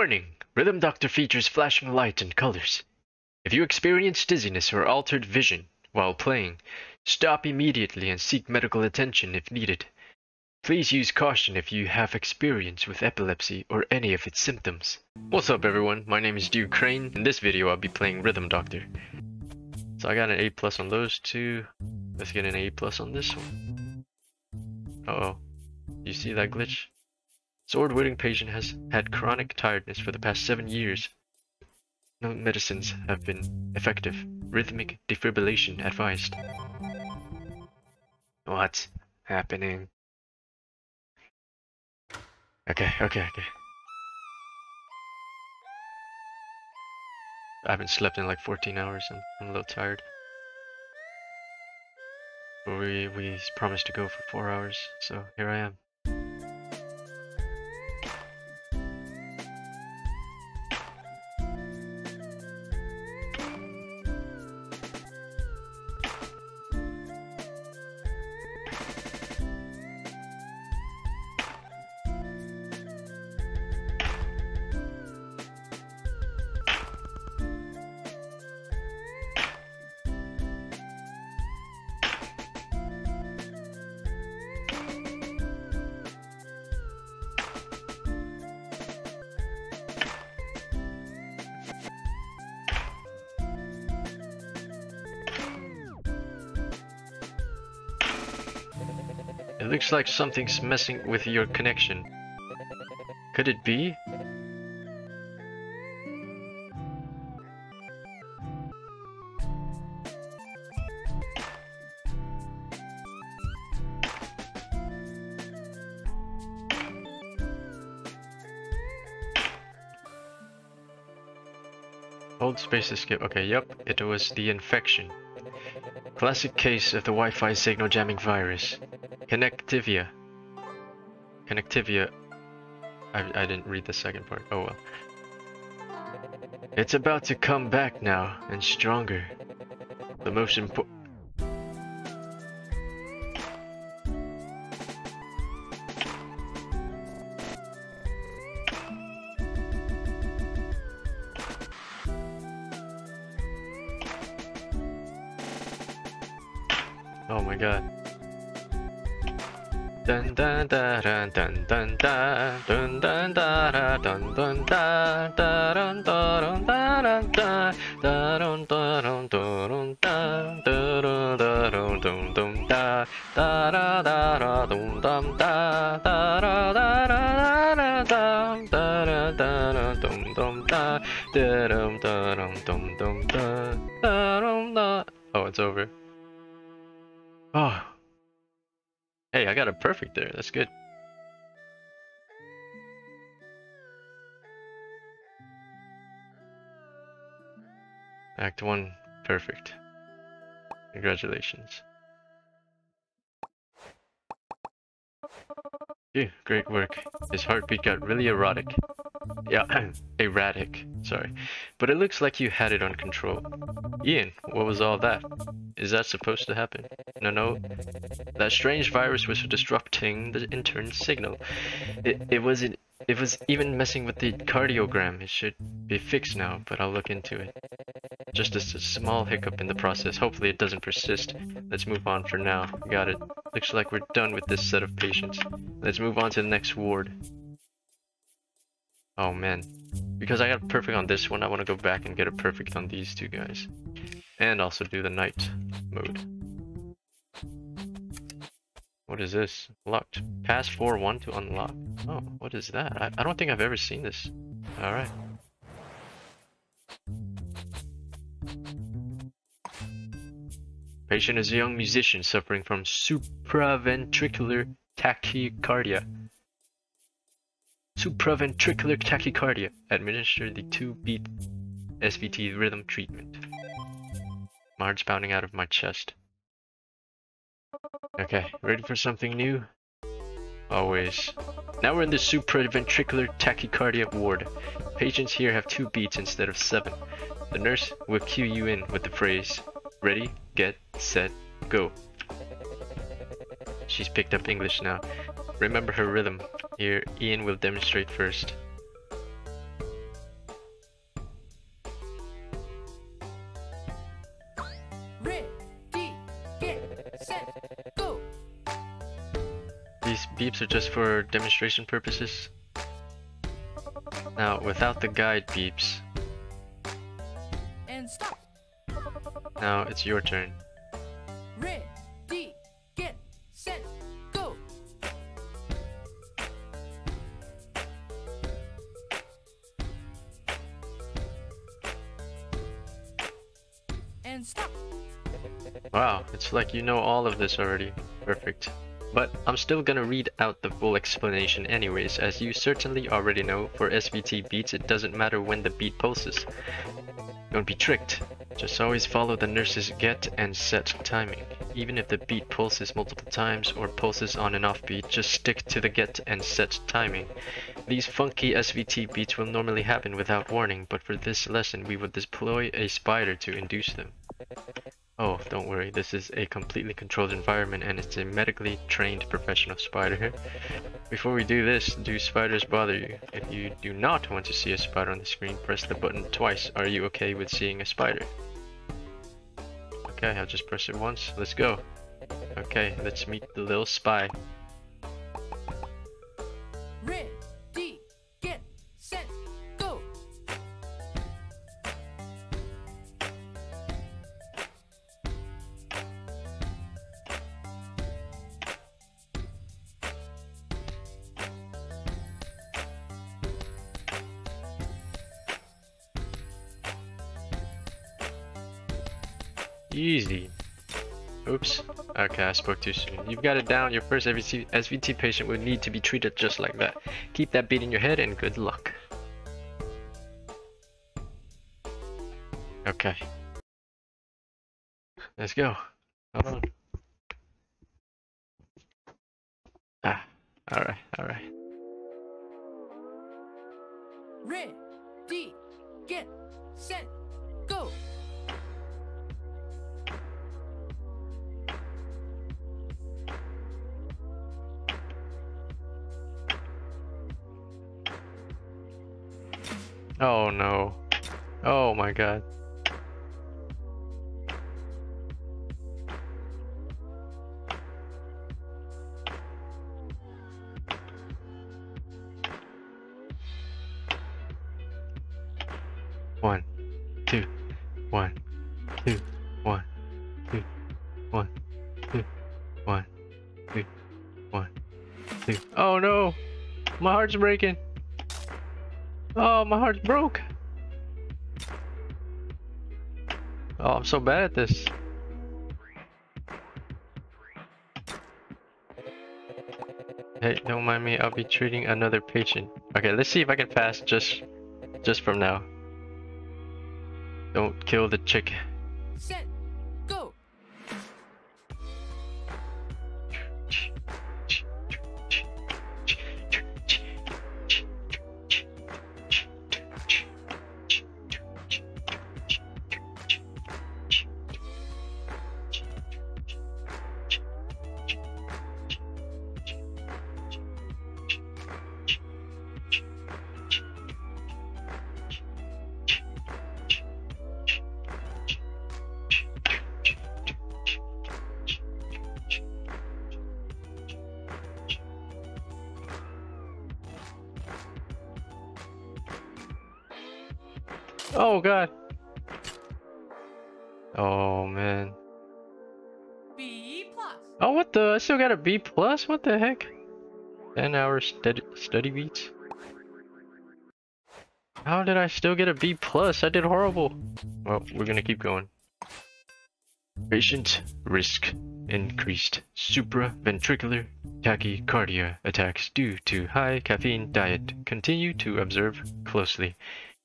Warning! Rhythm Doctor features flashing light and colors. If you experience dizziness or altered vision while playing, stop immediately and seek medical attention if needed. Please use caution if you have experience with epilepsy or any of its symptoms. What's up everyone, my name is Dyucrane. In this video I'll be playing Rhythm Doctor. So I got an A plus on those two. Let's get an A plus on this one. Uh oh. You see that glitch? Sword wielding patient has had chronic tiredness for the past seven years. No medicines have been effective. Rhythmic defibrillation advised. What's happening? Okay, okay, okay. I haven't slept in like 14 hours. I'm, I'm a little tired. But we we promised to go for four hours, so here I am. Looks like something's messing with your connection. Could it be? Hold space escape. Okay, yep, it was the infection. Classic case of the Wi-Fi signal jamming virus. Connectivia. Connectivia. I, I didn't read the second part. Oh well. It's about to come back now, and stronger. The most important... dun dun dun dun dun Dun Dun da da dum da Oh, it's over. Oh. Hey, I got a perfect there. That's good. Act 1, perfect. Congratulations. Yeah, great work. His heartbeat got really erotic. Yeah, erratic, sorry. But it looks like you had it on control. Ian, what was all that? Is that supposed to happen? No, no. That strange virus was disrupting the intern's signal. It, it wasn't it was even messing with the cardiogram. It should be fixed now, but I'll look into it. Just a, small hiccup in the process. Hopefully it doesn't persist. Let's move on for now. Got it. Looks like we're done with this set of patients. Let's move on to the next ward. Oh man. Because I got perfect on this one, I want to go back and get a perfect on these two guys. And also do the night mode. What is this? Locked. Pass 4-1 to unlock. Oh, what is that? I, I don't think I've ever seen this. Alright. Patient is a young musician suffering from supraventricular tachycardia. Supraventricular tachycardia. Administer the 2-beat SVT rhythm treatment. My heart's pounding out of my chest. Okay, ready for something new? Always. Now we're in the supraventricular tachycardia ward. Patients here have two beats instead of seven. The nurse will cue you in with the phrase, ready, get, set, go. She's picked up English now. Remember her rhythm. Here, Ian will demonstrate first. Ready, get, set, go. These beeps are just for demonstration purposes. Now, without the guide beeps, now it's your turn. Ready, get, set, go. And stop. Wow, it's like you know all of this already. Perfect. But I'm still gonna read out the full explanation anyways, as you certainly already know, for SVT beats it doesn't matter when the beat pulses. Don't be tricked. Just always follow the nurse's get and set timing. Even if the beat pulses multiple times or pulses on and off beat, just stick to the get and set timing. These funky SVT beats will normally happen without warning, but for this lesson we will deploy a spider to induce them. Oh, don't worry, this is a completely controlled environment and it's a medically trained professional spider. Here. Before we do this, do spiders bother you? If you do not want to see a spider on the screen, press the button twice. Are you okay with seeing a spider? Okay, I'll just press it once. Let's go. Okay, let's meet the little spy. Oops. Okay, I spoke too soon. You've got it down. Your first SVT, SVT patient will need to be treated just like that. Keep that beat in your head and good luck. Okay. Let's go. Hold on. Ah, alright, alright. Ready, get, set, go. Oh no. Oh my god. One, two, one, two, one, two, one, two, one, two, one, two. Oh no! My heart's breaking. Oh, my heart's broke. Oh, I'm so bad at this. Hey, don't mind me. I'll be treating another patient. Okay, let's see if I can pass just, just from now. Don't kill the chick. Set, Oh god. Oh man. B plus. Oh what the? I still got a B plus. What the heck? Ten hours study study beats. How did I still get a B plus? I did horrible. Well, we're gonna keep going. Patient risk increased supraventricular tachycardia attacks due to high caffeine diet. Continue to observe closely.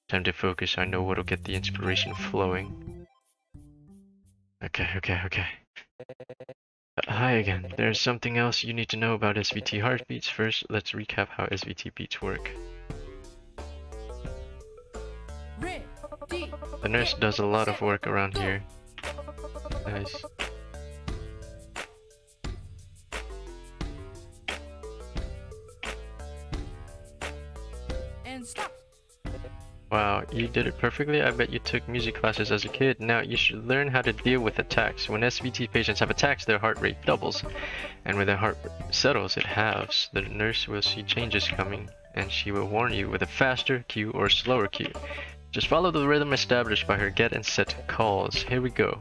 Time to focus. I know what'll get the inspiration flowing. Okay, okay, okay. Uh, hi again. There's something else you need to know about SVT heartbeats. First, let's recap how SVT beats work. The nurse does a lot of work around here. Nice. Wow, you did it perfectly. I bet you took music classes as a kid. Now you should learn how to deal with attacks. When SVT patients have attacks, their heart rate doubles. And when their heart settles, it halves. The nurse will see changes coming, and she will warn you with a faster cue or slower cue. Just follow the rhythm established by her get and set calls. Here we go.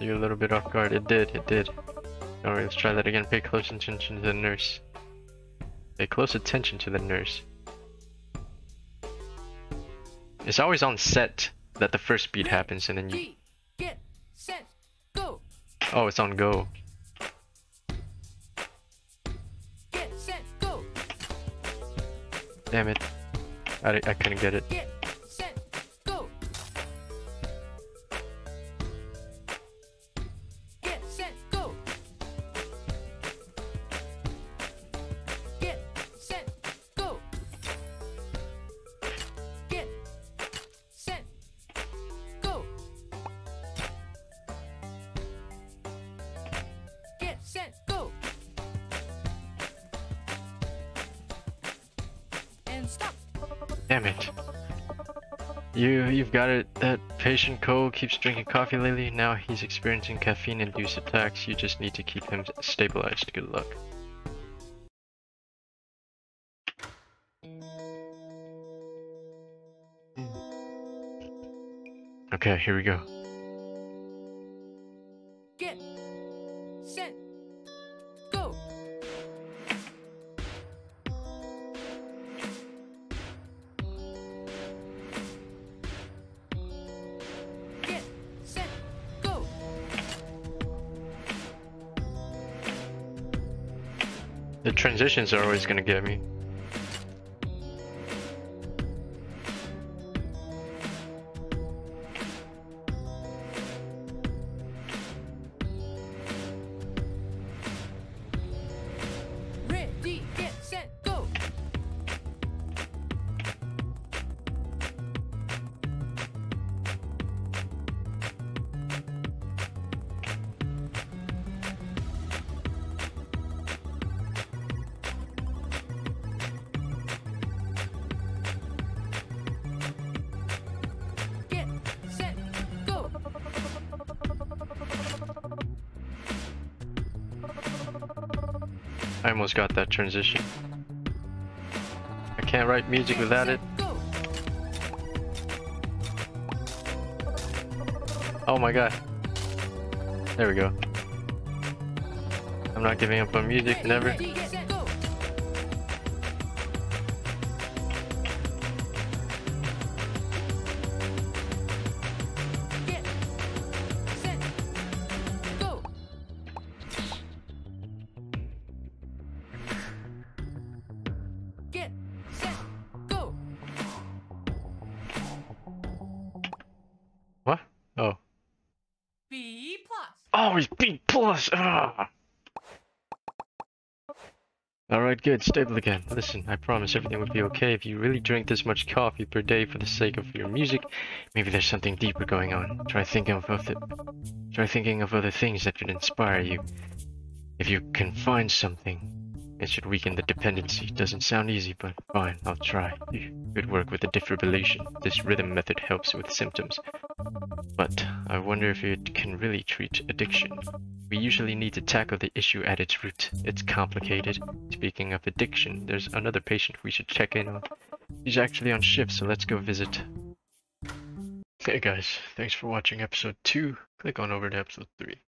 Got you a little bit off guard. It did, it did. Alright, let's try that again. Pay close attention to the nurse. Pay close attention to the nurse. It's always on set that the first beat happens and then you... Get, set, go. Oh, it's on go. Get, set, go. Damn it. I, I couldn't get it. Get, Damn it. You, you've got it. That patient Cole keeps drinking coffee lately. Now he's experiencing caffeine-induced attacks. You just need to keep him stabilized. Good luck. Hmm. Okay, here we go. The transitions are always gonna get me. I almost got that transition. I can't write music without it. Oh my god. There we go. I'm not giving up on music, never. Get, set, go. What? Oh. B plus. Oh, B plus. Ah. All right, good. Stable again. Listen, I promise everything would be okay if you really drink this much coffee per day for the sake of your music. Maybe there's something deeper going on. Try thinking of other, try thinking of other things that could inspire you. If you can find something, it should weaken the dependency. Doesn't sound easy, but fine, I'll try. Could work with the defibrillation. This rhythm method helps with symptoms. But I wonder if it can really treat addiction. We usually need to tackle the issue at its root. It's complicated. Speaking of addiction, there's another patient we should check in on. He's actually on shift, so let's go visit. Hey guys, thanks for watching episode 2. Click on over to episode 3.